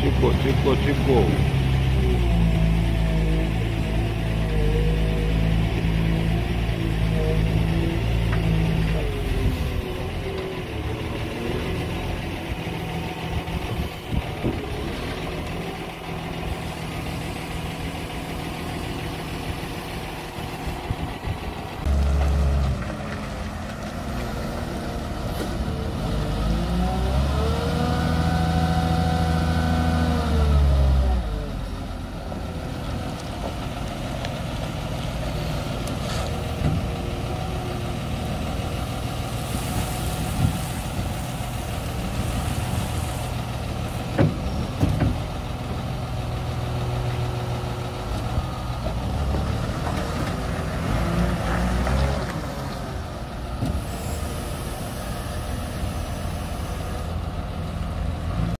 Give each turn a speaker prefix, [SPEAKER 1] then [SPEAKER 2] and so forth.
[SPEAKER 1] Chico, Chico, Chico.